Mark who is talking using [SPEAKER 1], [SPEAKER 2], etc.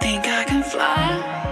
[SPEAKER 1] Think I can fly?